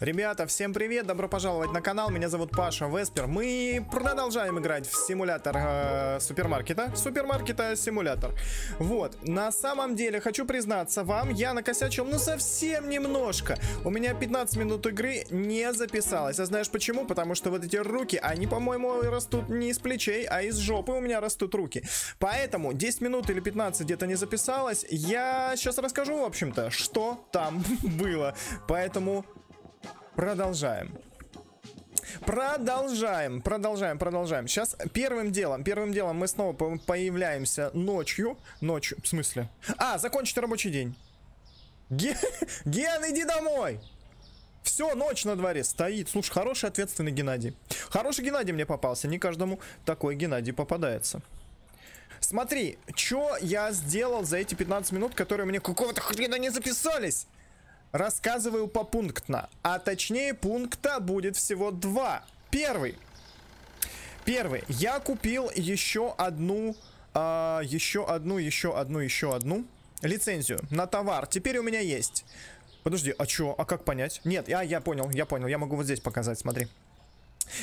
Ребята, всем привет, добро пожаловать на канал, меня зовут Паша Веспер. Мы продолжаем играть в симулятор э, супермаркета, супермаркета симулятор. Вот, на самом деле, хочу признаться вам, я накосячил, ну совсем немножко. У меня 15 минут игры не записалось, а знаешь почему? Потому что вот эти руки, они, по-моему, растут не из плечей, а из жопы у меня растут руки. Поэтому 10 минут или 15 где-то не записалось, я сейчас расскажу, в общем-то, что там было. Поэтому Продолжаем. Продолжаем, продолжаем, продолжаем. Сейчас первым делом, первым делом мы снова по появляемся ночью. Ночью, в смысле? А, закончить рабочий день. Ген, Ген иди домой! Все, ночь на дворе стоит. Слушай, хороший, ответственный Геннадий. Хороший Геннадий мне попался. Не каждому такой Геннадий попадается. Смотри, что я сделал за эти 15 минут, которые мне какого-то хрена не записались. Рассказываю попунктно. А точнее пункта будет всего два. Первый. Первый. Я купил еще одну, э, еще одну, еще одну, еще одну лицензию на товар. Теперь у меня есть. Подожди, а что? А как понять? Нет, я, я понял, я понял. Я могу вот здесь показать, смотри.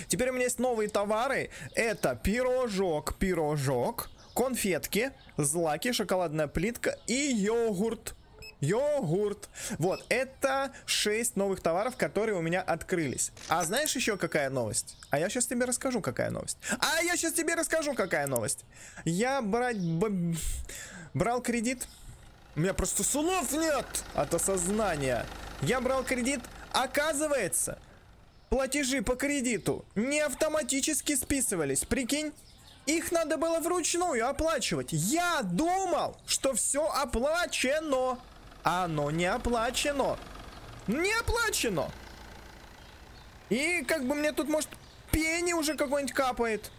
Теперь у меня есть новые товары. Это пирожок, пирожок, конфетки, злаки, шоколадная плитка и йогурт. Йогурт. Вот, это 6 новых товаров, которые у меня открылись. А знаешь еще какая новость? А я сейчас тебе расскажу, какая новость. А я сейчас тебе расскажу, какая новость. Я брать... Б... Брал кредит. У меня просто слов нет от осознания. Я брал кредит. Оказывается, платежи по кредиту не автоматически списывались. Прикинь? Их надо было вручную оплачивать. Я думал, что все оплачено. Оно не оплачено. Не оплачено. И как бы мне тут, может, пени уже какой-нибудь капает.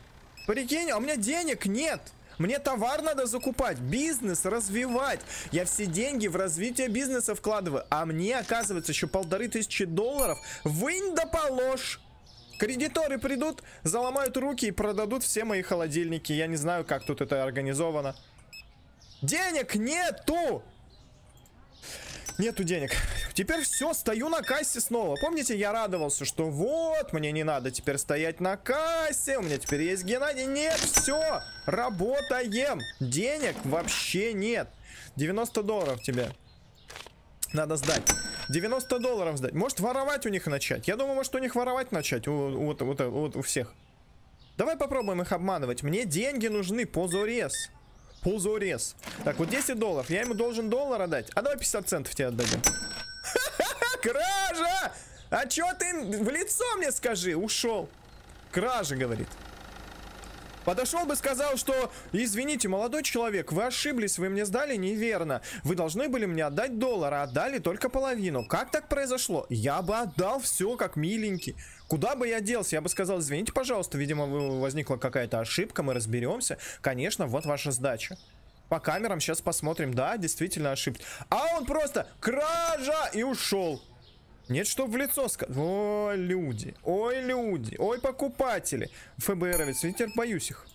Прикинь, а у меня денег нет. Мне товар надо закупать, бизнес развивать. Я все деньги в развитие бизнеса вкладываю. А мне, оказывается, еще полторы тысячи долларов. Вынь да положь. Кредиторы придут, заломают руки и продадут все мои холодильники. Я не знаю, как тут это организовано. Денег нету! Нету денег. Теперь все, стою на кассе снова. Помните, я радовался, что вот, мне не надо теперь стоять на кассе. У меня теперь есть Геннадий. Нет, все, работаем. Денег вообще нет. 90 долларов тебе. Надо сдать. 90 долларов сдать. Может воровать у них начать? Я думаю, может у них воровать начать. У, вот, вот, вот у всех. Давай попробуем их обманывать. Мне деньги нужны, позорез. Пузурез. Так, вот 10 долларов. Я ему должен доллар отдать. А давай 50 центов тебе отдадим. Кража! А чё ты в лицо мне скажи? Ушел. Кража, говорит. Подошел бы, сказал, что извините, молодой человек, вы ошиблись, вы мне сдали неверно. Вы должны были мне отдать доллар, а отдали только половину. Как так произошло? Я бы отдал все как миленький. Куда бы я делся? Я бы сказал, извините, пожалуйста, видимо, возникла какая-то ошибка, мы разберемся. Конечно, вот ваша сдача. По камерам сейчас посмотрим. Да, действительно ошибка. А он просто кража и ушел. Нет, чтоб в лицо сказать. Ой, люди. Ой, люди. Ой, покупатели. ФБРовец, видите, боюсь их.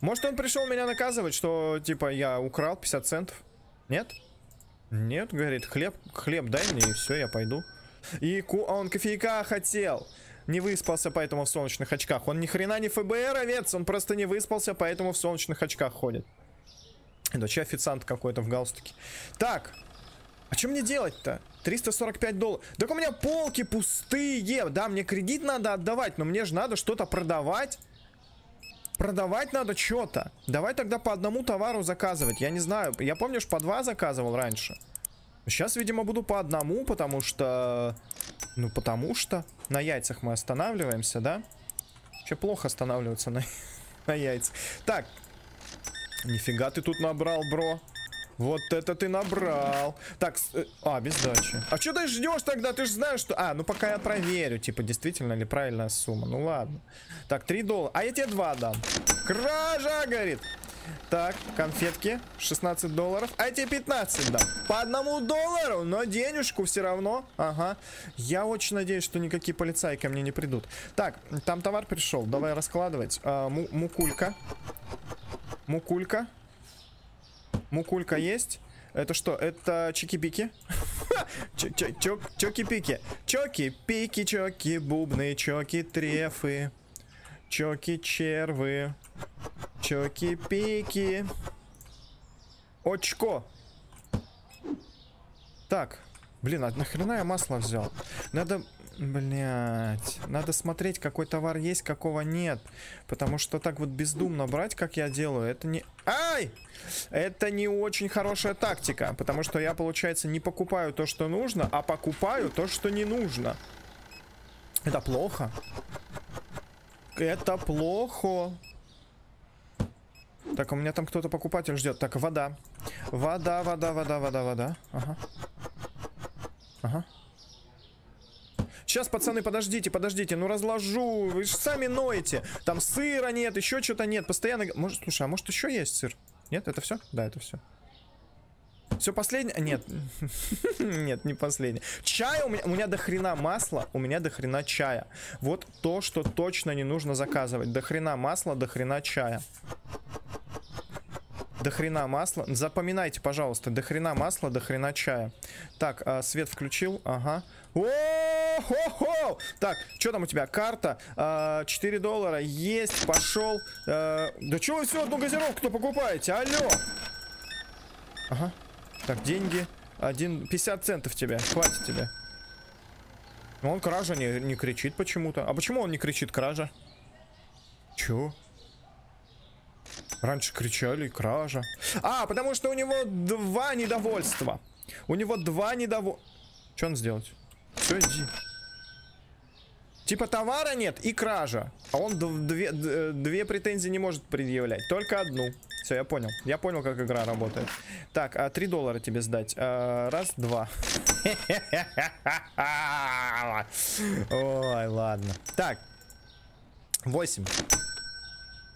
Может, он пришел меня наказывать, что, типа, я украл 50 центов? Нет? Нет, говорит, хлеб, хлеб дай мне, и все, я пойду. И ку а он кофейка хотел. Не выспался, поэтому в солнечных очках. Он ни хрена не ФБРовец, он просто не выспался, поэтому в солнечных очках ходит. Это че официант какой-то в галстуке. Так, а что мне делать-то? 345 долларов. Так у меня полки пустые. Да, мне кредит надо отдавать, но мне же надо что-то продавать. Продавать надо что-то. Давай тогда по одному товару заказывать. Я не знаю. Я помню, что по два заказывал раньше. Сейчас, видимо, буду по одному, потому что... Ну, потому что на яйцах мы останавливаемся, да? Че плохо останавливаться на, на яйцах. Так. Нифига ты тут набрал, бро. Вот это ты набрал. Так, э, а, без сдачи. А что ты ждешь тогда? Ты же знаешь, что... А, ну пока я проверю, типа, действительно ли правильная сумма. Ну ладно. Так, 3 доллара. А я тебе 2 дам. Кража, говорит. Так, конфетки, 16 долларов. А тебе 15 дам. По одному доллару, но денежку все равно. Ага. Я очень надеюсь, что никакие полицаи ко мне не придут. Так, там товар пришел. Давай раскладывать. А, мукулька. Мукулька. Мукулька есть. Это что? Это чики-пики? Чоки-пики. Чоки-пики, чоки, бубны, чоки, трефы. Чоки, червы. Чоки-пики. Очко. Так. Блин, а нахрена я масло взял? Надо Блять, надо смотреть, какой товар есть, какого нет. Потому что так вот бездумно брать, как я делаю, это не... Ай! Это не очень хорошая тактика. Потому что я, получается, не покупаю то, что нужно, а покупаю то, что не нужно. Это плохо. Это плохо. Так, у меня там кто-то покупатель ждет. Так, вода. Вода, вода, вода, вода, вода. Ага. Ага. Сейчас, пацаны, подождите, подождите, ну разложу, вы же сами ноете. Там сыра нет, еще что-то нет, постоянно... Может, слушай, а может еще есть сыр? Нет, это все? Да, это все. Все последнее? Нет. Нет, не последнее. Чая у меня, у меня до хрена масла, у меня до хрена чая. Вот то, что точно не нужно заказывать. До хрена масла, до хрена чая. До хрена масла. Запоминайте, пожалуйста. До хрена масла, до хрена чая. Так, а, свет включил. Ага. о хо хо Так, что там у тебя? Карта. А, 4 доллара. Есть, пошел. А, да что вы все одну газировку-то покупаете? Алло. Ага. Так, деньги. Один, 50 центов тебе. Хватит тебе. Он кража не, не кричит почему-то. А почему он не кричит кража? Чё? Раньше кричали, кража. А, потому что у него два недовольства. У него два недовольства. Что он сделать? Все, иди. Типа товара нет и кража. А он две, две претензии не может предъявлять. Только одну. Все, я понял. Я понял, как игра работает. Так, а 3 доллара тебе сдать. А, раз, два. Ой, ладно. Так. 8.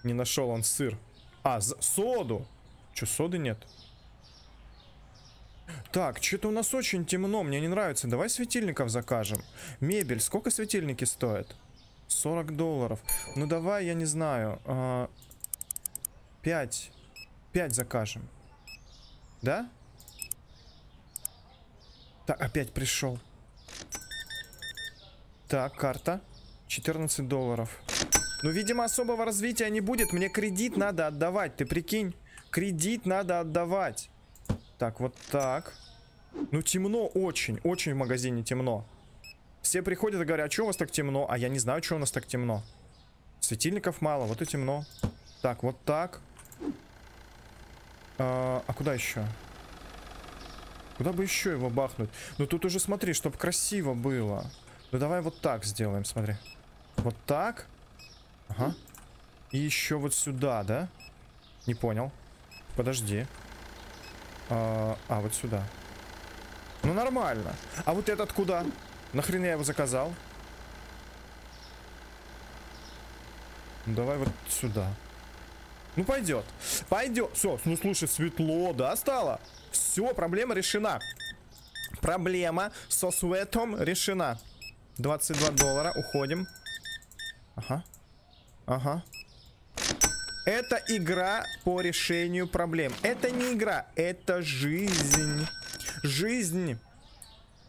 Не нашел он сыр. А, соду. Че, соды нет? Так, что-то у нас очень темно, мне не нравится. Давай светильников закажем. Мебель, сколько светильники стоят? 40 долларов. Ну давай, я не знаю. А, 5. 5 закажем. Да? Так, опять пришел. Так, карта. 14 долларов. Ну, видимо, особого развития не будет. Мне кредит надо отдавать, ты прикинь. Кредит надо отдавать. Так, вот так. Ну, темно очень, очень в магазине темно. Все приходят и говорят, а что у вас так темно? А я не знаю, что у нас так темно. Светильников мало, вот и темно. Так, вот так. А, а куда еще? Куда бы еще его бахнуть? Ну тут уже смотри, чтобы красиво было. Ну давай вот так сделаем, смотри. Вот так. Ага. И еще вот сюда, да? Не понял. Подожди. А, а, вот сюда. Ну, нормально. А вот этот куда? Нахрен я его заказал? Ну, давай вот сюда. Ну, пойдет. Пойдет. Все, ну, слушай, светло, да, стало? Все, проблема решена. Проблема со светом решена. 22 доллара, уходим. Ага. Ага. Это игра по решению проблем. Это не игра, это жизнь. Жизнь.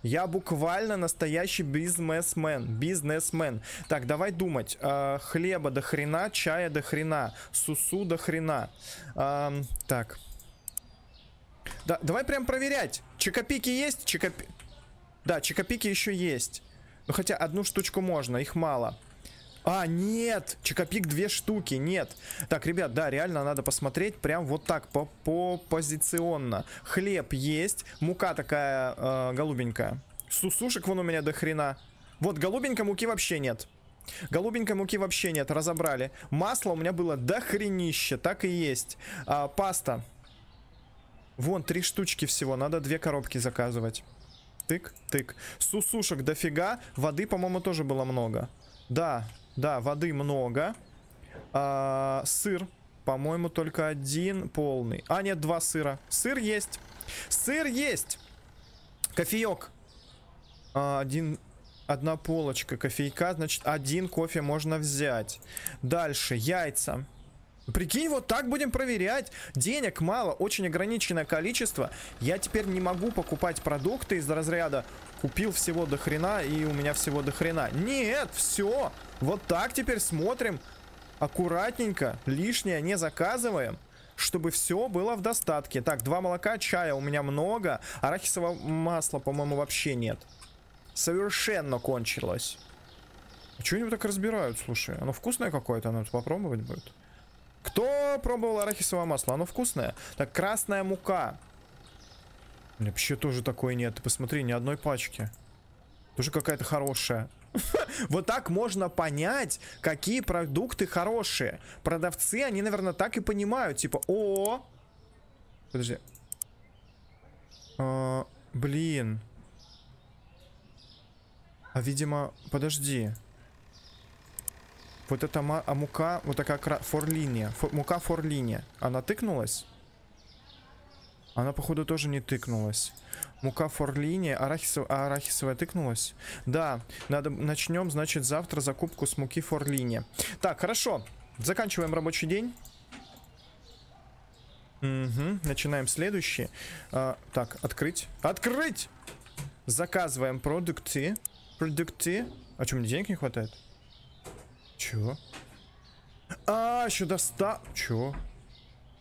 Я буквально настоящий бизнесмен. Бизнесмен. Так, давай думать. Э, хлеба до хрена, чая до хрена, сусу до хрена. Э, так. Да, давай прям проверять. Чекопики есть? Чекопи... Да, чекопики еще есть. Ну, хотя одну штучку можно, их мало. А, нет! Чекопик две штуки, нет. Так, ребят, да, реально надо посмотреть прям вот так, по, по позиционно. Хлеб есть, мука такая э, голубенькая. Сусушек вон у меня до хрена. Вот, голубенькой муки вообще нет. Голубенькой муки вообще нет, разобрали. Масло у меня было до хренища, так и есть. А, паста. Вон, три штучки всего, надо две коробки заказывать. Тык, тык. Сусушек дофига, воды, по-моему, тоже было много. Да, да, воды много. А, сыр. По-моему, только один полный. А, нет, два сыра. Сыр есть. Сыр есть. Кофеек. А, один... Одна полочка кофейка, значит, один кофе можно взять. Дальше, яйца. Прикинь, вот так будем проверять. Денег мало, очень ограниченное количество. Я теперь не могу покупать продукты из разряда купил всего до хрена и у меня всего до хрена. Нет, все. Вот так теперь смотрим. Аккуратненько, лишнее не заказываем чтобы все было в достатке. Так, два молока, чая у меня много. Арахисового масла, по-моему, вообще нет. Совершенно кончилось. А что они так разбирают, слушай? Оно вкусное какое-то, надо попробовать будет. Кто пробовал арахисовое масло? Оно вкусное. Так, красная мука. Вообще тоже такой нет. Посмотри, ни одной пачки. Тоже какая-то хорошая. Вот так можно понять, какие продукты хорошие. Продавцы, они, наверное, так и понимают. Типа, о, Подожди. А, блин. А, видимо, подожди. Вот эта а мука, вот такая форлиния. Фор, мука форлиния. Она тыкнулась? Она, походу, тоже не тыкнулась. Мука форлини, арахисов... а арахисовая тыкнулась? Да, надо начнем, значит, завтра закупку с муки форлини. Так, хорошо. Заканчиваем рабочий день. Угу, начинаем следующий. А, так, открыть. Открыть! Заказываем продукты. Продукты. А что, мне денег не хватает? Чего? А, еще доста... Чего?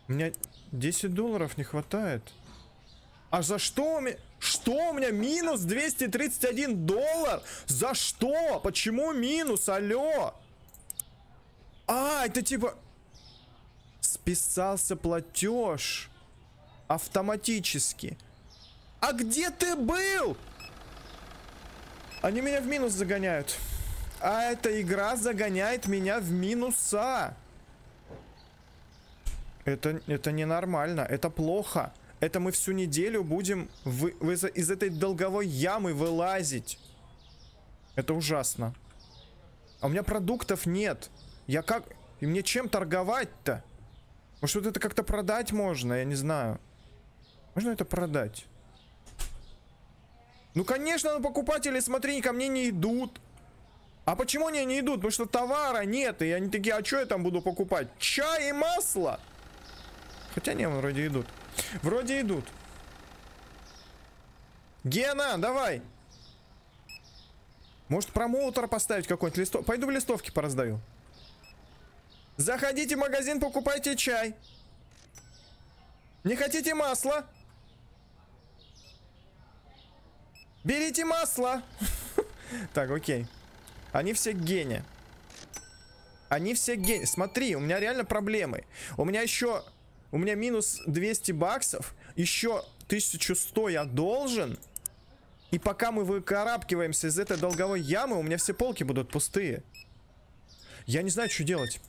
У меня 10 долларов не хватает. А за что у меня... Что у меня минус 231 доллар? За что? Почему минус? Алло? А, это типа... Списался платеж. Автоматически. А где ты был? Они меня в минус загоняют. А эта игра загоняет меня в минуса. Это, это ненормально, это плохо. Это мы всю неделю будем вы, вы, из этой долговой ямы вылазить. Это ужасно. А у меня продуктов нет. Я как... И мне чем торговать-то? Может, вот это как-то продать можно? Я не знаю. Можно это продать? Ну, конечно, но покупатели, смотри, ко мне не идут. А почему они не идут? Потому что товара нет. И они такие, а что я там буду покупать? Чай и масло? Хотя не, вроде идут. Вроде идут. Гена, давай. Может промоутер поставить какой-нибудь листов? Пойду в листовки пораздаю. Заходите в магазин, покупайте чай. Не хотите масла? Берите масло. Так, окей. Они все гения. Они все гения. Смотри, у меня реально проблемы. У меня еще у меня минус 200 баксов. Еще 1100 я должен. И пока мы выкарабкиваемся из этой долговой ямы, у меня все полки будут пустые. Я не знаю, что делать.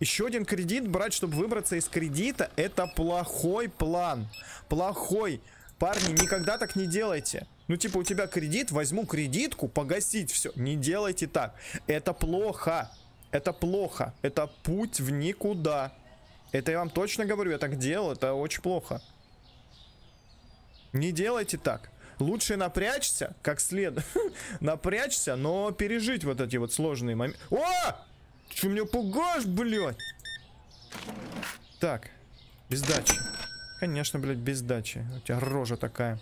Еще один кредит брать, чтобы выбраться из кредита, это плохой план. Плохой. Парни, никогда так не делайте. Ну, типа, у тебя кредит, возьму кредитку, погасить все. Не делайте так. Это плохо. Это плохо. Это путь в никуда. Это я вам точно говорю, я так делал, это очень плохо. Не делайте так. Лучше напрячься, как следует. напрячься, но пережить вот эти вот сложные моменты. О! Че меня пугаешь, блядь? Так, без дачи. Конечно, блядь, без дачи. У тебя рожа такая.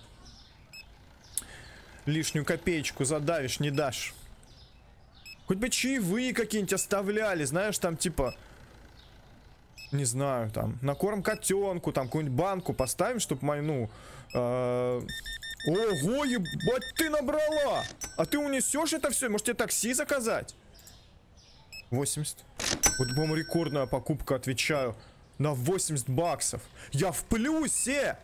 Лишнюю копеечку задавишь, не дашь. Хоть бы чаевые какие-нибудь оставляли, знаешь, там типа не знаю, там, на корм котенку, там, какую-нибудь банку поставим, чтобы мою, ну, э, Ого, ебать ты набрала! А ты унесешь это все? Может тебе такси заказать? 80. Вот, по-моему, рекордная покупка, отвечаю. На 80 баксов. Я в плюсе!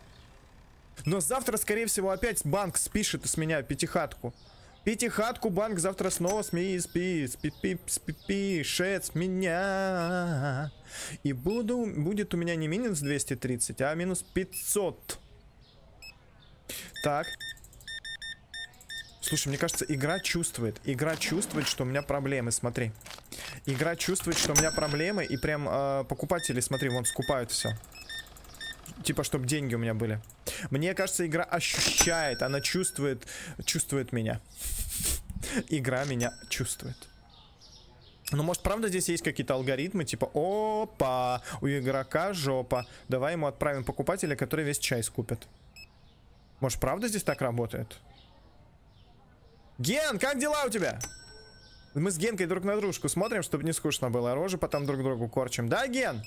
Но завтра, скорее всего, опять банк спишет с меня пятихатку. Пятихатку банк завтра снова сми, спи, спи, спи, спи, пишет меня. И буду, будет у меня не минус 230, а минус 500. Так. Слушай, мне кажется, игра чувствует. Игра чувствует, что у меня проблемы, смотри. Игра чувствует, что у меня проблемы, и прям э, покупатели, смотри, вон скупают все. Типа, чтобы деньги у меня были. Мне кажется, игра ощущает, она чувствует, чувствует меня. Игра меня чувствует. Ну, может, правда здесь есть какие-то алгоритмы, типа, опа, у игрока жопа. Давай ему отправим покупателя, который весь чай скупит. Может, правда здесь так работает? Ген, как дела у тебя? Мы с Генкой друг на дружку смотрим, чтобы не скучно было. Рожи потом друг другу корчим. Да, Ген?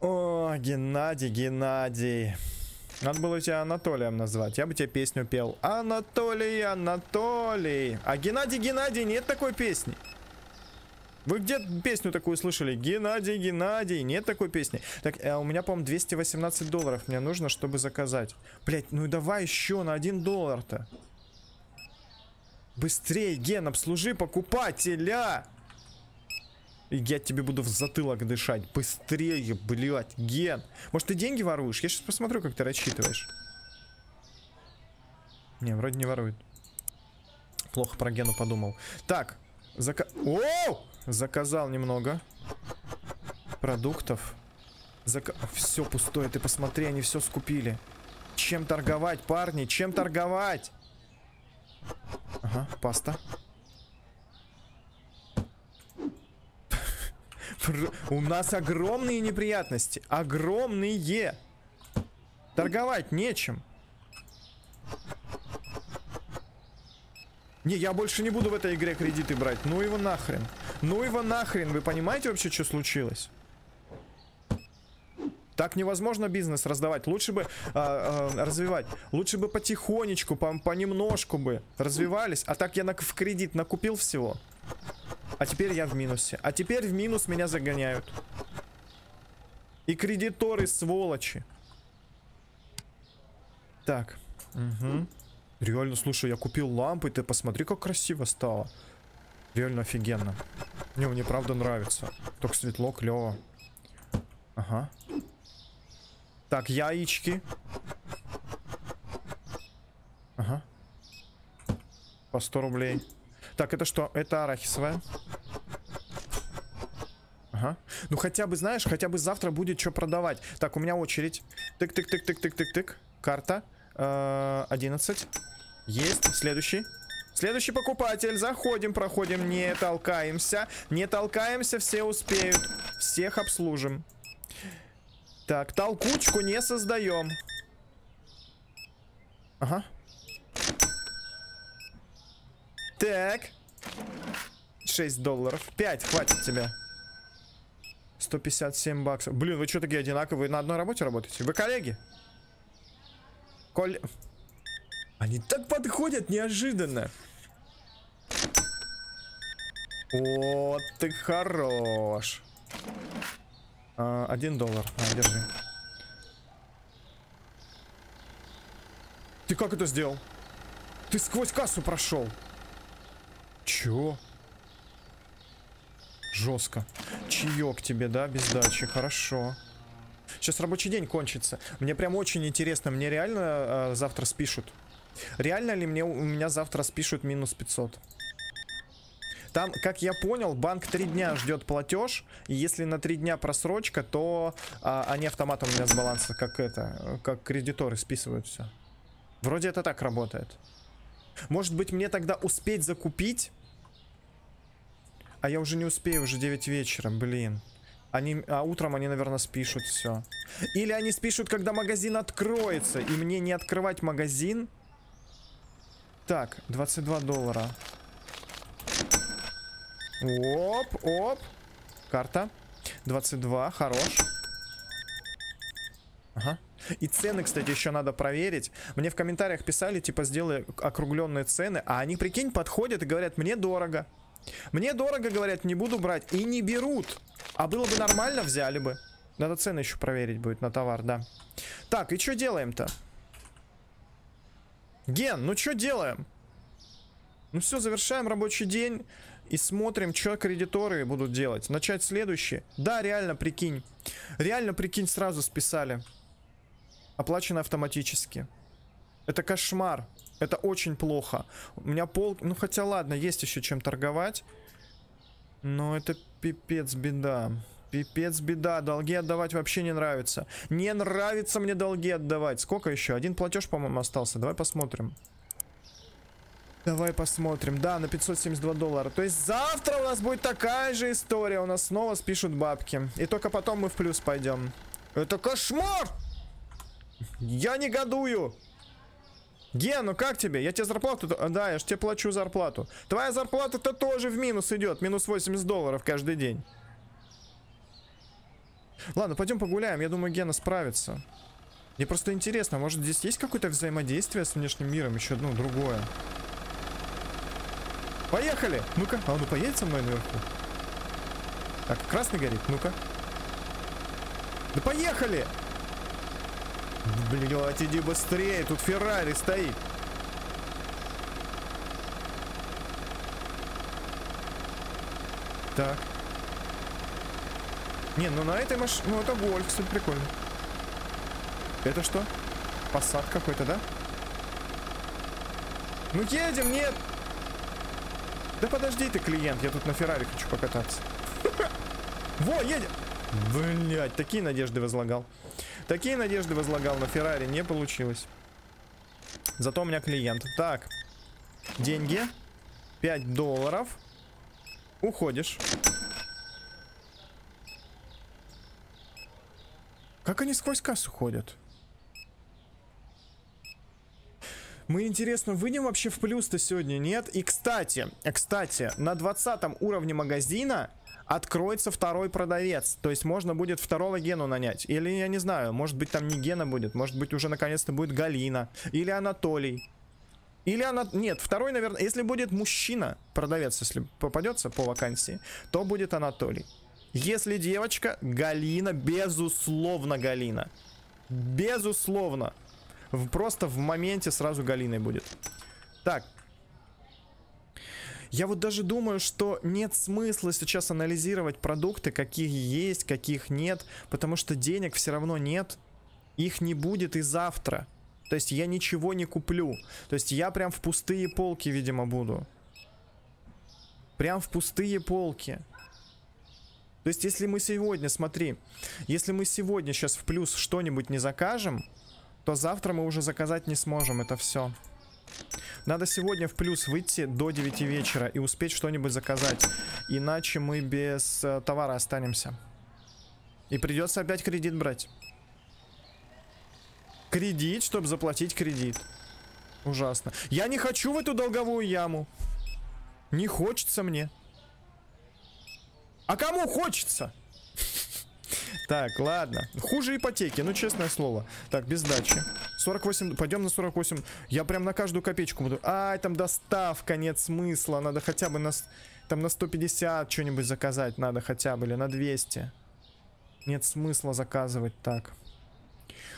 О, Геннадий, Геннадий. Надо было тебя Анатолием назвать. Я бы тебе песню пел. Анатолий, Анатолий. А Геннадий, Геннадий, нет такой песни. Вы где песню такую слышали? Геннадий, Геннадий. Нет такой песни. Так, а у меня, по-моему, 218 долларов мне нужно, чтобы заказать. Блять, ну давай еще на 1 доллар-то. Быстрее, Ген, обслужи покупателя. Я тебе буду в затылок дышать. Быстрее, блядь, Ген. Может, ты деньги воруешь? Я сейчас посмотрю, как ты рассчитываешь. Не, вроде не ворует. Плохо про Гену подумал. Так, зака... О! Заказал немного продуктов. Зака... Все пустое, ты посмотри, они все скупили. Чем торговать, парни? Чем торговать? Ага, паста. У нас огромные неприятности. Огромные. Торговать нечем. Не, я больше не буду в этой игре кредиты брать. Ну его нахрен. Ну его нахрен. Вы понимаете вообще, что случилось? Так невозможно бизнес раздавать. Лучше бы а, а, развивать. Лучше бы потихонечку, по понемножку бы развивались. А так я на, в кредит накупил всего. А теперь я в минусе. А теперь в минус меня загоняют. И кредиторы сволочи. Так. Угу. Реально, слушай, я купил лампы, ты посмотри, как красиво стало. Реально офигенно. Мне, мне правда нравится. Только светло, клево. Ага. Так, яички. Ага. По 100 рублей. Так, это что? Это арахисовая. Ага. Ну хотя бы, знаешь, хотя бы завтра будет что продавать. Так, у меня очередь. Тык-тык-тык-тык-тык-тык. Карта. Э 11. Есть. Следующий. Следующий покупатель. Заходим, проходим. Не толкаемся. Не толкаемся, все успеют. Всех обслужим. Так, толкучку не создаем. Ага. Так. 6 долларов. 5, хватит тебя. 157 баксов. Блин, вы что такие одинаковые? На одной работе работаете? Вы коллеги? Коль... Они так подходят неожиданно. Вот ты хорош. А, один доллар. На, держи. Ты как это сделал? Ты сквозь кассу прошел. Чё? Жестко. Чаек тебе, да, без дачи. Хорошо. Сейчас рабочий день кончится. Мне прям очень интересно. Мне реально э, завтра спишут? Реально ли мне у меня завтра спишут минус 500? Там, как я понял, банк 3 дня ждет платеж. И если на 3 дня просрочка, то а, они автоматом у меня с баланса, как это, как кредиторы списывают все. Вроде это так работает. Может быть, мне тогда успеть закупить? А я уже не успею, уже 9 вечера, блин. Они, а утром они, наверное, спишут все. Или они спишут, когда магазин откроется, и мне не открывать магазин. Так, 22 доллара. Оп, оп. Карта. 22, хорош. Ага. И цены, кстати, еще надо проверить. Мне в комментариях писали, типа, сделай округленные цены. А они, прикинь, подходят и говорят, мне дорого. Мне дорого, говорят, не буду брать. И не берут. А было бы нормально, взяли бы. Надо цены еще проверить будет на товар, да. Так, и что делаем-то? Ген, ну что делаем? Ну все, завершаем рабочий день. И смотрим, что кредиторы будут делать. Начать следующий. Да, реально, прикинь. Реально, прикинь, сразу списали. Оплачено автоматически. Это кошмар. Это очень плохо. У меня пол... Ну, хотя ладно, есть еще чем торговать. Но это пипец беда. Пипец беда. Долги отдавать вообще не нравится. Не нравится мне долги отдавать. Сколько еще? Один платеж, по-моему, остался. Давай посмотрим. Давай посмотрим. Да, на 572 доллара. То есть завтра у нас будет такая же история. У нас снова спишут бабки. И только потом мы в плюс пойдем. Это кошмар! Я негодую! Ген, ну как тебе? Я тебе зарплату... Да, я же тебе плачу зарплату. Твоя зарплата-то тоже в минус идет. Минус 80 долларов каждый день. Ладно, пойдем погуляем. Я думаю, Гена справится. Мне просто интересно, может здесь есть какое-то взаимодействие с внешним миром? Еще одно другое. Поехали! Ну-ка, а ну поедет со мной наверху. Так, красный горит, ну-ка. Да поехали! Блять, иди быстрее, тут Феррари стоит. Так. Не, ну на этой машине... Ну это гольф, кстати, прикольно. Это что? Посад какой-то, да? Ну едем, нет! Да подожди ты, клиент, я тут на Феррари хочу покататься. Во, едем! Блять, такие надежды возлагал. Такие надежды возлагал на Феррари, не получилось. Зато у меня клиент. Так, деньги. 5 долларов. Уходишь. Как они сквозь кассу ходят? Мы, интересно, выйдем вообще в плюс-то сегодня, нет? И, кстати, кстати, на 20 уровне магазина откроется второй продавец. То есть можно будет второго Гену нанять. Или, я не знаю, может быть там не Гена будет. Может быть уже наконец-то будет Галина. Или Анатолий. Или она... Нет, второй, наверное... Если будет мужчина, продавец, если попадется по вакансии, то будет Анатолий. Если девочка, Галина, безусловно Галина. Безусловно. Просто в моменте сразу Галиной будет. Так, я вот даже думаю, что нет смысла сейчас анализировать продукты, каких есть, каких нет, потому что денег все равно нет. Их не будет и завтра. То есть я ничего не куплю. То есть я прям в пустые полки, видимо, буду. Прям в пустые полки. То есть если мы сегодня, смотри, если мы сегодня сейчас в плюс что-нибудь не закажем, то завтра мы уже заказать не сможем. Это все. Надо сегодня в плюс выйти до 9 вечера и успеть что-нибудь заказать. Иначе мы без э, товара останемся. И придется опять кредит брать. Кредит, чтобы заплатить кредит. Ужасно. Я не хочу в эту долговую яму. Не хочется мне. А кому хочется? Так, ладно. Хуже ипотеки, ну честное слово. Так, без дачи. 48, пойдем на 48. Я прям на каждую копеечку буду. Ай, там доставка, нет смысла. Надо хотя бы на, там на 150 что-нибудь заказать надо хотя бы, или на 200. Нет смысла заказывать так.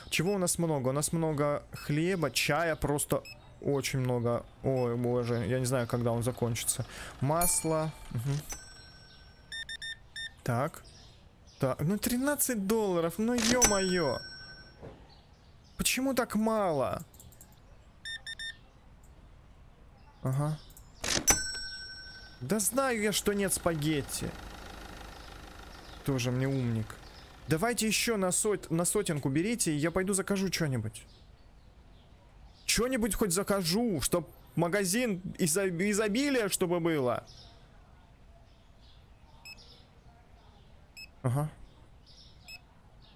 Чего у нас много? У нас много хлеба, чая просто очень много. Ой, боже, я не знаю, когда он закончится. Масло. Угу. Так. Так, ну 13 долларов, ну ё-моё. Почему так мало? Ага. Да знаю я, что нет спагетти. Тоже мне умник. Давайте еще на, сот... на сотенку берите, и я пойду закажу что-нибудь. Что-нибудь хоть закажу, чтоб магазин из изобилия, чтобы было. Ага.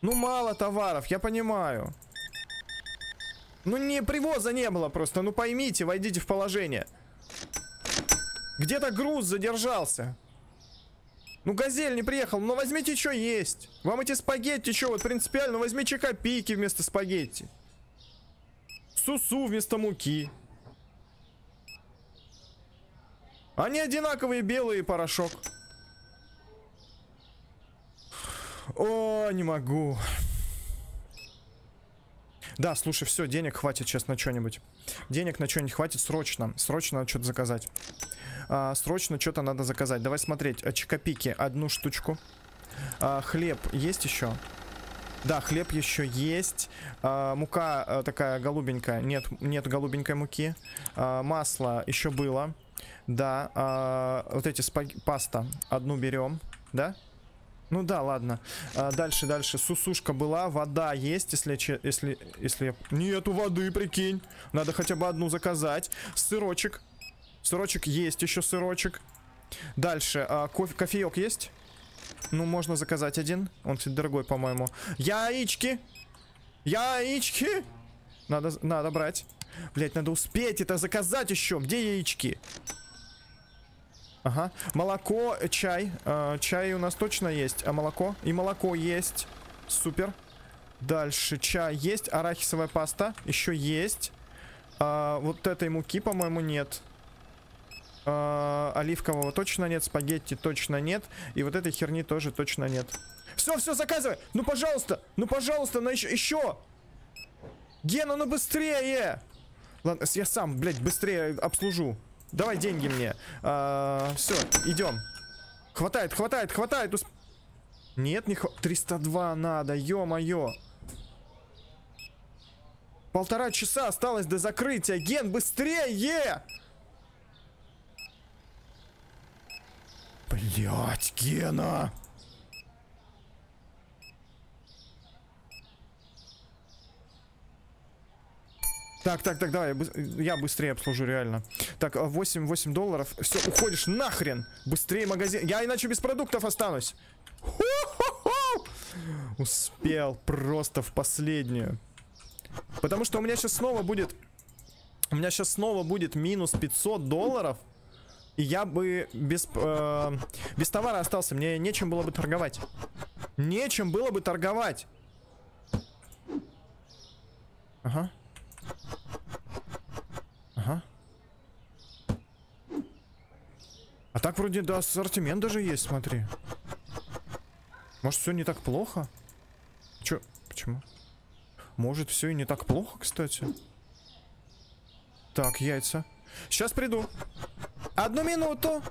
Ну, мало товаров, я понимаю. Ну, не привоза не было просто. Ну, поймите, войдите в положение. Где-то груз задержался. Ну, газель не приехал. Ну, возьмите, что есть. Вам эти спагетти, что, вот принципиально, возьмите копейки вместо спагетти. Сусу вместо муки. Они одинаковые, белые порошок. О, не могу. Да, слушай, все, денег хватит сейчас на что-нибудь. Денег на что-нибудь хватит срочно. Срочно надо что-то заказать. А, срочно что-то надо заказать. Давай смотреть. А, одну штучку. А, хлеб есть еще? Да, хлеб еще есть. А, мука а, такая голубенькая. Нет, нет голубенькой муки. А, масло еще было. Да, а, вот эти спаг... паста. Одну берем. Да? Ну да, ладно. А, дальше, дальше. Сусушка была, вода есть, если... если, если... Нету воды, прикинь. Надо хотя бы одну заказать. Сырочек. Сырочек есть, еще сырочек. Дальше, а, кофе, кофеек есть? Ну, можно заказать один. Он, кстати, дорогой, по-моему. Яички! Яички! Надо, надо брать. Блять, надо успеть это заказать еще. Где яички? Ага. Молоко, чай. Э, чай у нас точно есть. А молоко? И молоко есть. Супер. Дальше чай есть. Арахисовая паста еще есть. А, вот этой муки, по-моему, нет. А, оливкового точно нет. Спагетти точно нет. И вот этой херни тоже точно нет. Все, все, заказывай. Ну, пожалуйста. Ну, пожалуйста, на еще. еще. Гена, ну быстрее. Ладно, я сам, блядь, быстрее обслужу. Давай деньги мне. А, все, идем. Хватает, хватает, хватает. Усп... Нет, не хватает. 302 надо, ё-моё. Полтора часа осталось до закрытия. Ген, быстрее! Блять, Гена! Так, так, так, давай, я быстрее обслужу, реально. Так, 8, 8 долларов. Все, уходишь нахрен. Быстрее магазин. Я иначе без продуктов останусь. Успел просто в последнюю. Потому что у меня сейчас снова будет... У меня сейчас снова будет минус 500 долларов. И я бы без, э, без товара остался. Мне нечем было бы торговать. Нечем было бы торговать. Ага. А так вроде да, ассортимент даже есть, смотри. Может, все не так плохо? Чё? Почему? Может, все и не так плохо, кстати. Так, яйца. Сейчас приду. Одну минуту.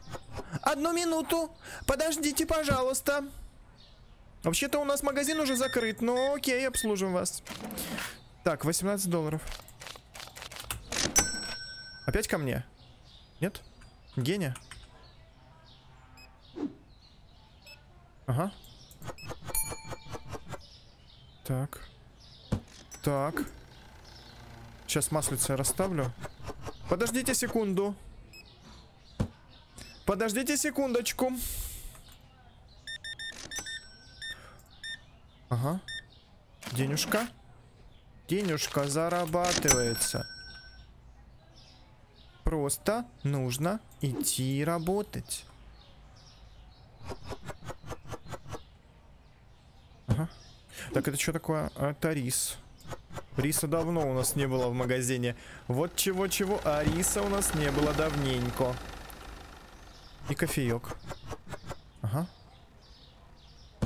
Одну минуту. Подождите, пожалуйста. Вообще-то у нас магазин уже закрыт, но окей, обслужим вас. Так, 18 долларов. Опять ко мне? Нет? Геня? Ага. Так. Так. Сейчас маслица расставлю. Подождите секунду. Подождите секундочку. Ага. Денежка. Денежка зарабатывается. Просто нужно идти работать. Так, это что такое? Это рис. Риса давно у нас не было в магазине. Вот чего-чего, а риса у нас не было давненько. И кофеек. Ага.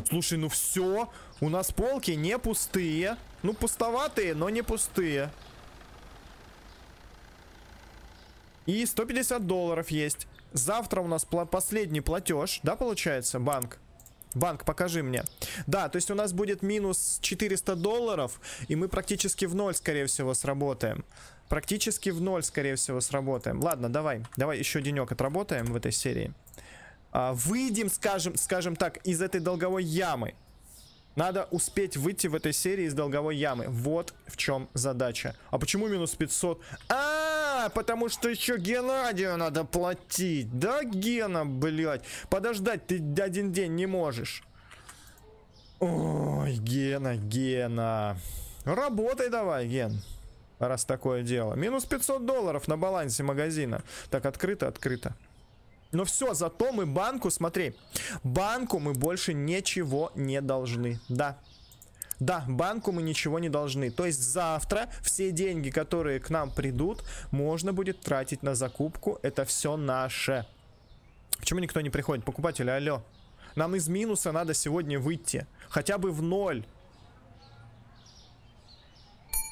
Слушай, ну все. У нас полки не пустые. Ну, пустоватые, но не пустые. И 150 долларов есть. Завтра у нас пла последний платеж, да, получается, банк? Банк, покажи мне. Да, то есть у нас будет минус 400 долларов, и мы практически в ноль, скорее всего, сработаем. Практически в ноль, скорее всего, сработаем. Ладно, давай, давай еще денек отработаем в этой серии. А, выйдем, скажем, скажем так, из этой долговой ямы. Надо успеть выйти в этой серии из долговой ямы. Вот в чем задача. А почему минус 500? А, -а, -а потому что еще Геннадию надо платить. Да, Гена, блядь. Подождать ты один день не можешь. Ой, Гена, Гена. Работай давай, Ген. Раз такое дело. Минус 500 долларов на балансе магазина. Так, открыто, открыто. Но все, зато мы банку, смотри, банку мы больше ничего не должны. Да. Да, банку мы ничего не должны. То есть завтра все деньги, которые к нам придут, можно будет тратить на закупку. Это все наше. Почему никто не приходит? Покупатели, алло. Нам из минуса надо сегодня выйти. Хотя бы в ноль.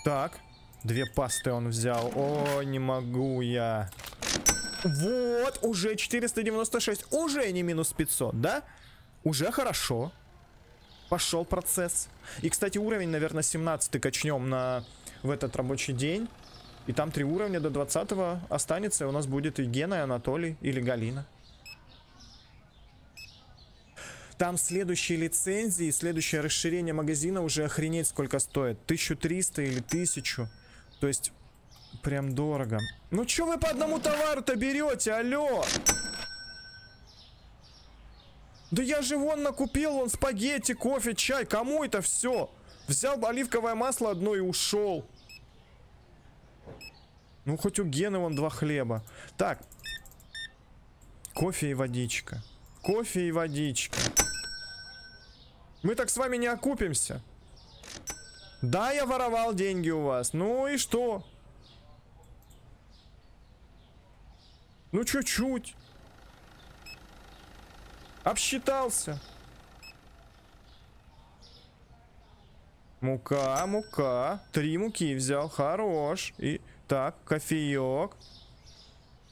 Так. Две пасты он взял. О, не могу я. Вот, уже 496. Уже не минус 500, да? Уже хорошо. Пошел процесс. И, кстати, уровень, наверное, 17 качнем на в этот рабочий день. И там три уровня до 20 останется. И у нас будет и Гена, и Анатолий, или Галина. Там следующие лицензии, следующее расширение магазина уже охренеть сколько стоит. 1300 или 1000. То есть прям дорого. Ну чё вы по одному товару-то берете, алло? Да я же вон накупил, вон спагетти, кофе, чай. Кому это все? Взял оливковое масло одно и ушел. Ну, хоть у Гены вон два хлеба. Так. Кофе и водичка. Кофе и водичка. Мы так с вами не окупимся. Да, я воровал деньги у вас. Ну и что? Ну, чуть-чуть. Обсчитался. Мука, мука. Три муки взял. Хорош. И так, кофеек.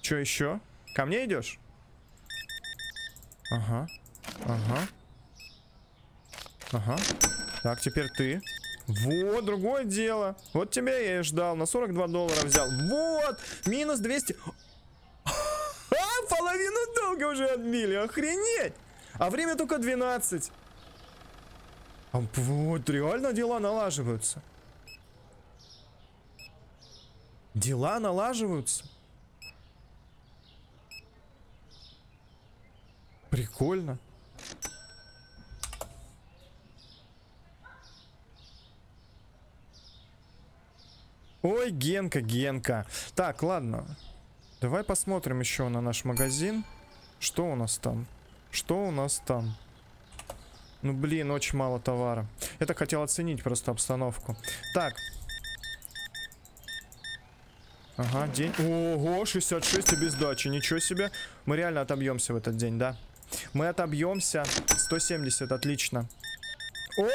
Что еще? Ко мне идешь? Ага. Ага. Ага. Так, теперь ты. Вот, другое дело. Вот тебя я и ждал. На 42 доллара взял. Вот! Минус 200. Половину долга уже отбили. Охренеть! А время только 12. А вот, реально дела налаживаются. Дела налаживаются. Прикольно. Ой, Генка, Генка. Так, ладно. Давай посмотрим еще на наш магазин. Что у нас там? Что у нас там? Ну, блин, очень мало товара. Я так хотел оценить просто обстановку. Так. Ага, день. Ого, 66 и без дачи. Ничего себе. Мы реально отобьемся в этот день, да? Мы отобьемся. 170, отлично. О!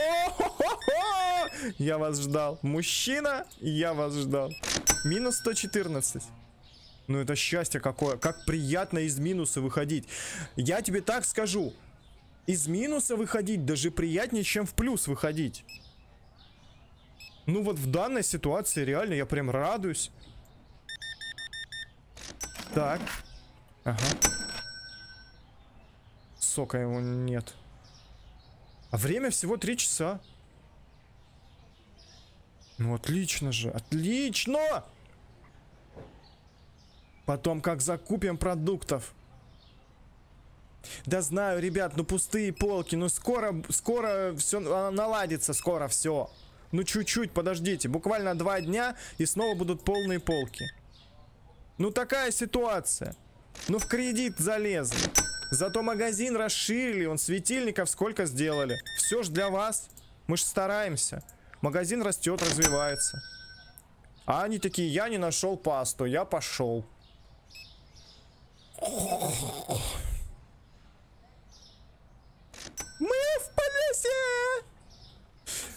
Я вас ждал. Мужчина, я вас ждал. Минус 114. Ну это счастье какое. Как приятно из минуса выходить. Я тебе так скажу. Из минуса выходить даже приятнее, чем в плюс выходить. Ну вот в данной ситуации реально я прям радуюсь. Так. Ага. Сока его нет. А время всего 3 часа. Ну отлично же. Отлично! Потом как закупим продуктов. Да знаю, ребят, ну пустые полки, ну скоро, скоро все наладится, скоро все. Ну чуть-чуть, подождите, буквально два дня и снова будут полные полки. Ну такая ситуация. Ну в кредит залезли. Зато магазин расширили, он светильников сколько сделали. Все ж для вас. Мы ж стараемся. Магазин растет, развивается. А они такие, я не нашел пасту, я пошел. Мы в плюсе!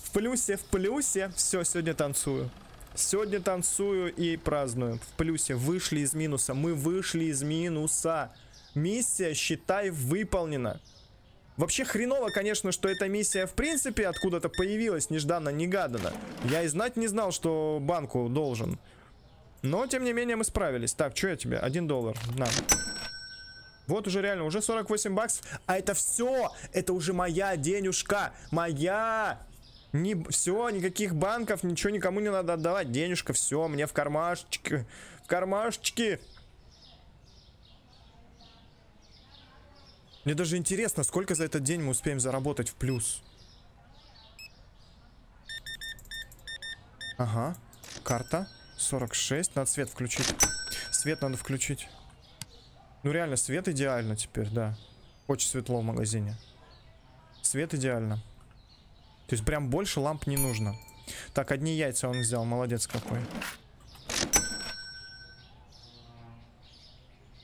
В плюсе, в плюсе. Все, сегодня танцую. Сегодня танцую и праздную. В плюсе. Вышли из минуса. Мы вышли из минуса. Миссия, считай, выполнена. Вообще хреново, конечно, что эта миссия в принципе откуда-то появилась нежданно-негаданно. Я и знать не знал, что банку должен. Но, тем не менее, мы справились. Так, что я тебе? Один доллар. На. Вот уже реально, уже 48 баксов. А это все, это уже моя денежка. Моя. Не, все, никаких банков, ничего никому не надо отдавать. Денежка, все, мне в кармашечке. В кармашечке. Мне даже интересно, сколько за этот день мы успеем заработать в плюс. Ага. Карта. 46. Надо свет включить. Свет надо включить. Ну реально, свет идеально теперь, да. Очень светло в магазине. Свет идеально. То есть прям больше ламп не нужно. Так, одни яйца он взял, молодец какой.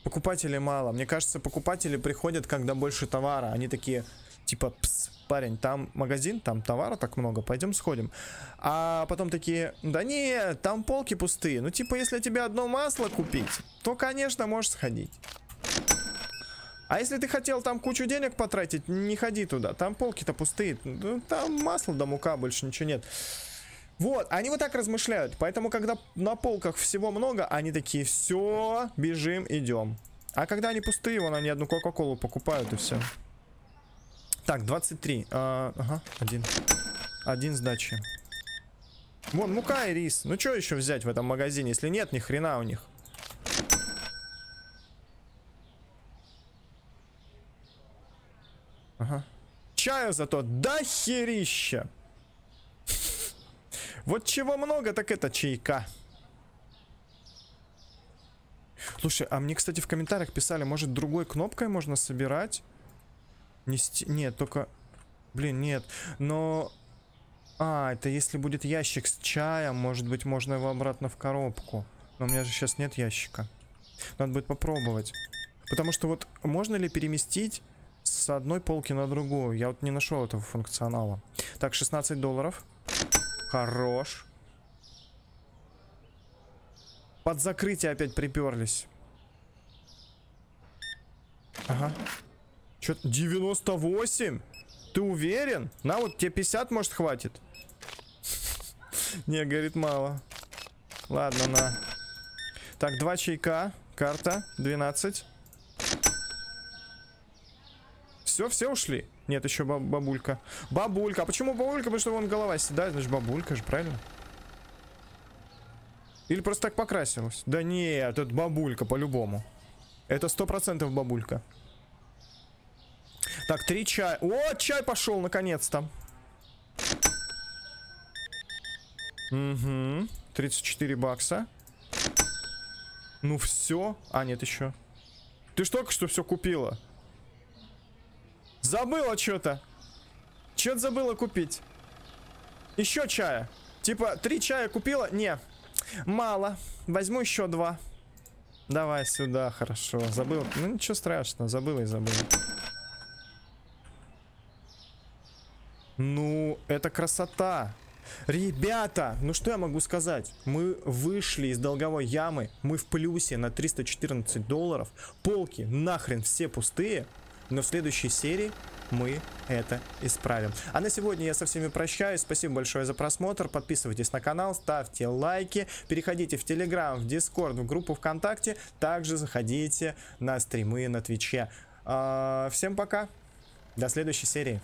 Покупателей мало. Мне кажется, покупатели приходят, когда больше товара. Они такие, типа, пс, парень, там магазин, там товара так много, пойдем сходим. А потом такие, да не, там полки пустые. Ну, типа, если тебе одно масло купить, то, конечно, можешь сходить. А если ты хотел там кучу денег потратить, не ходи туда. Там полки-то пустые. Ну, там масло да мука, больше ничего нет. Вот, они вот так размышляют. Поэтому, когда на полках всего много, они такие, все, бежим, идем. А когда они пустые, вон они одну Кока-Колу покупают и все. Так, 23. А, ага, один. Один сдачи. Вон, мука и рис. Ну, что еще взять в этом магазине, если нет ни хрена у них? Ага. Чаю зато до херища. Вот чего много, так это чайка. Слушай, а мне, кстати, в комментариях писали, может, другой кнопкой можно собирать? Нести... Нет, только... Блин, нет. Но... А, это если будет ящик с чаем, может быть, можно его обратно в коробку. Но у меня же сейчас нет ящика. Надо будет попробовать. Потому что вот можно ли переместить с одной полки на другую? Я вот не нашел этого функционала. Так, 16 долларов. Хорош. Под закрытие опять приперлись. Ага. Чё, 98? Ты уверен? На, вот тебе 50, может, хватит? Не, говорит, мало. Ладно, на. Так, два чайка. Карта. 12. Все, все ушли? Нет, еще бабулька. Бабулька. А почему бабулька? Потому что вон голова седает, значит бабулька же, правильно? Или просто так покрасилась? Да нет, это бабулька по-любому. Это сто процентов бабулька. Так, три чая. О, чай пошел наконец-то. Угу. 34 бакса. Ну все. А, нет, еще. Ты ж только что все купила. Забыла что-то. Что-то забыла купить. Еще чая. Типа, три чая купила? Не. Мало. Возьму еще два. Давай сюда, хорошо. Забыл. Ну ничего страшного, забыла и забыла. Ну, это красота. Ребята, ну что я могу сказать? Мы вышли из долговой ямы, мы в плюсе на 314 долларов. Полки нахрен все пустые, но в следующей серии мы это исправим. А на сегодня я со всеми прощаюсь. Спасибо большое за просмотр. Подписывайтесь на канал, ставьте лайки, переходите в Телеграм, в Дискорд, в группу ВКонтакте. Также заходите на стримы на Твиче. А, всем пока. До следующей серии.